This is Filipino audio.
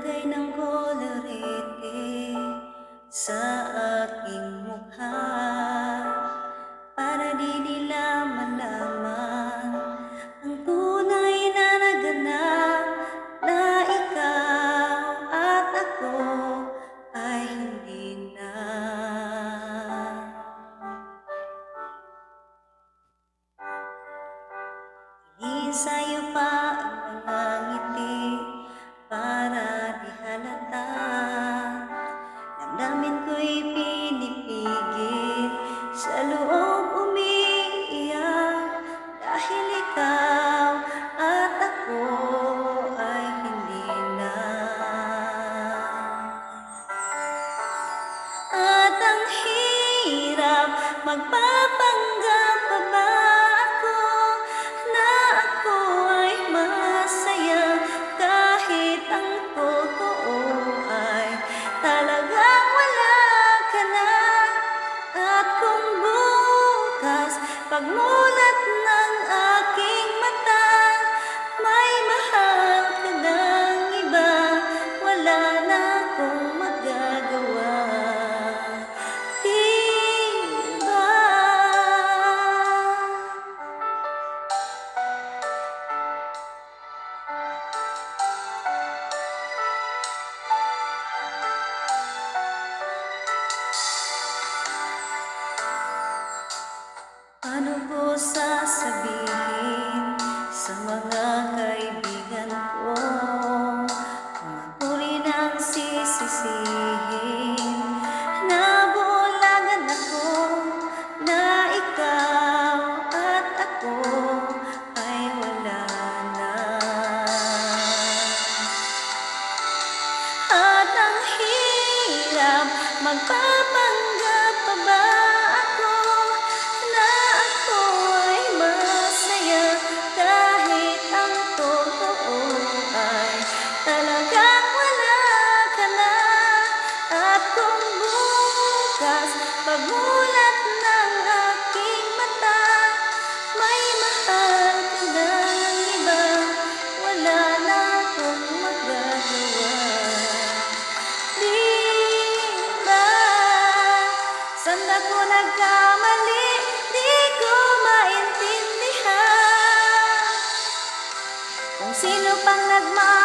Naglagay ng kolorete sa aking mukha. Para di nila malaman Ang tunay na naganap Na ikaw at ako ay hindi na. Inisayo magpapanggap pa ba ako Na ako ay masaya Kahit ang totoo ay talagang wala ka na? At kung bukas pagmulat ng Ano ko sasabihin sa mga kaibigan ko? Ako rin ang sisisihin. Nabulagan ako na ikaw at ako ay wala na. At ang hirap magpapa Pagulat ng aking mata. May iba. Wala na akong magagawa. Di ba? Saan ako nagkamali? Di ko Kung sino pang nagmahal